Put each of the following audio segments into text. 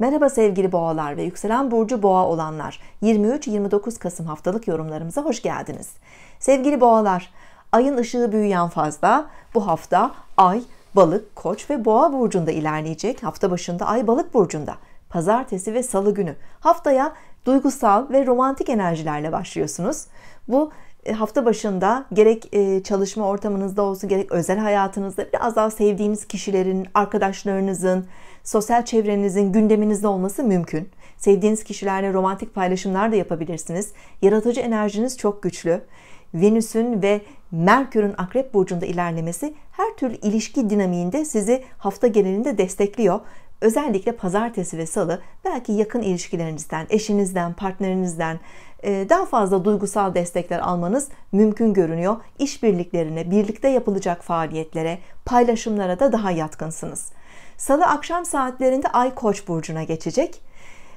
Merhaba sevgili boğalar ve yükselen burcu boğa olanlar. 23-29 Kasım haftalık yorumlarımıza hoş geldiniz. Sevgili boğalar, ayın ışığı büyüyen fazla bu hafta ay balık, koç ve boğa burcunda ilerleyecek. Hafta başında ay balık burcunda. Pazartesi ve salı günü. Haftaya duygusal ve romantik enerjilerle başlıyorsunuz. Bu hafta başında gerek e, çalışma ortamınızda olsun gerek özel hayatınızda biraz daha sevdiğiniz kişilerin, arkadaşlarınızın, sosyal çevrenizin gündeminizde olması mümkün. Sevdiğiniz kişilerle romantik paylaşımlar da yapabilirsiniz. Yaratıcı enerjiniz çok güçlü. Venüs'ün ve Merkür'ün Akrep burcunda ilerlemesi her türlü ilişki dinamiğinde sizi hafta genelinde destekliyor. Özellikle pazartesi ve salı belki yakın ilişkilerinizden, eşinizden, partnerinizden e, daha fazla duygusal destekler almanız mümkün görünüyor. İşbirliklerine, birlikte yapılacak faaliyetlere, paylaşımlara da daha yatkınsınız. Salı akşam saatlerinde Ay Koç burcuna geçecek.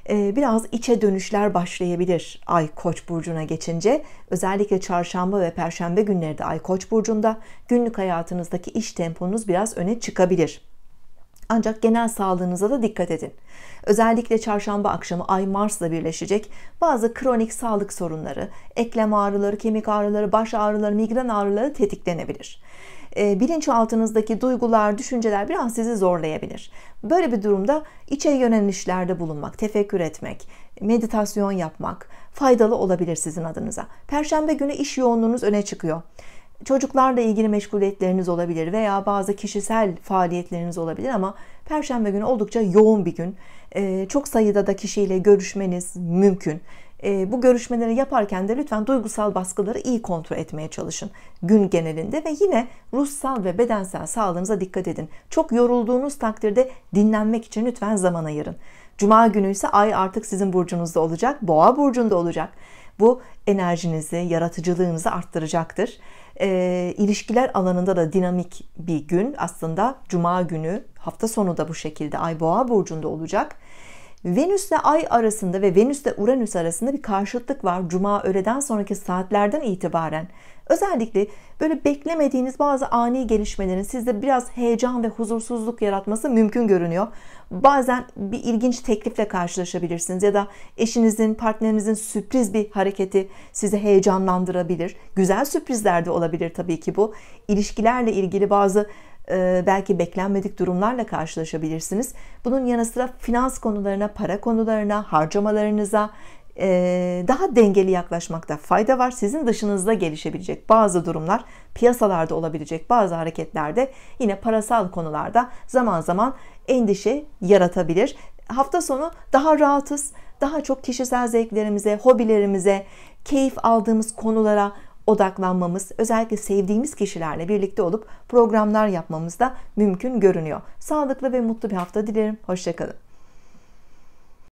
E, biraz içe dönüşler başlayabilir Ay Koç burcuna geçince. Özellikle çarşamba ve perşembe günleri de Ay Koç burcunda günlük hayatınızdaki iş temponuz biraz öne çıkabilir. Ancak genel sağlığınıza da dikkat edin. Özellikle çarşamba akşamı Ay Mars'la birleşecek bazı kronik sağlık sorunları, eklem ağrıları, kemik ağrıları, baş ağrıları, migren ağrıları tetiklenebilir. E, bilinçaltınızdaki duygular, düşünceler biraz sizi zorlayabilir. Böyle bir durumda içe yönelişlerde bulunmak, tefekkür etmek, meditasyon yapmak faydalı olabilir sizin adınıza. Perşembe günü iş yoğunluğunuz öne çıkıyor. Çocuklarla ilgili meşguliyetleriniz olabilir veya bazı kişisel faaliyetleriniz olabilir ama Perşembe günü oldukça yoğun bir gün. Ee, çok sayıda da kişiyle görüşmeniz mümkün. Ee, bu görüşmeleri yaparken de lütfen duygusal baskıları iyi kontrol etmeye çalışın gün genelinde ve yine ruhsal ve bedensel sağlığınıza dikkat edin. Çok yorulduğunuz takdirde dinlenmek için lütfen zaman ayırın. Cuma günü ise ay artık sizin burcunuzda olacak, boğa burcunda olacak. Bu enerjinizi, yaratıcılığınızı arttıracaktır. E, ilişkiler alanında da dinamik bir gün aslında Cuma günü hafta sonu da bu şekilde Ay Boğa burcunda olacak. Venüs ile Ay arasında ve Venüs ile Uranüs arasında bir karşıtlık var. Cuma öğleden sonraki saatlerden itibaren özellikle böyle beklemediğiniz bazı ani gelişmelerin sizde biraz heyecan ve huzursuzluk yaratması mümkün görünüyor. Bazen bir ilginç teklifle karşılaşabilirsiniz ya da eşinizin, partnerinizin sürpriz bir hareketi sizi heyecanlandırabilir. Güzel sürprizler de olabilir tabii ki bu. İlişkilerle ilgili bazı belki beklenmedik durumlarla karşılaşabilirsiniz. Bunun yanı sıra finans konularına, para konularına, harcamalarınıza e, daha dengeli yaklaşmakta fayda var. Sizin dışınızda gelişebilecek bazı durumlar, piyasalarda olabilecek bazı hareketlerde yine parasal konularda zaman zaman endişe yaratabilir. Hafta sonu daha rahatız, daha çok kişisel zevklerimize, hobilerimize, keyif aldığımız konulara odaklanmamız, özellikle sevdiğimiz kişilerle birlikte olup programlar yapmamız da mümkün görünüyor. Sağlıklı ve mutlu bir hafta dilerim. Hoşçakalın.